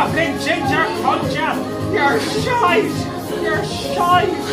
fucking ginger culture! You're shite! You're shite!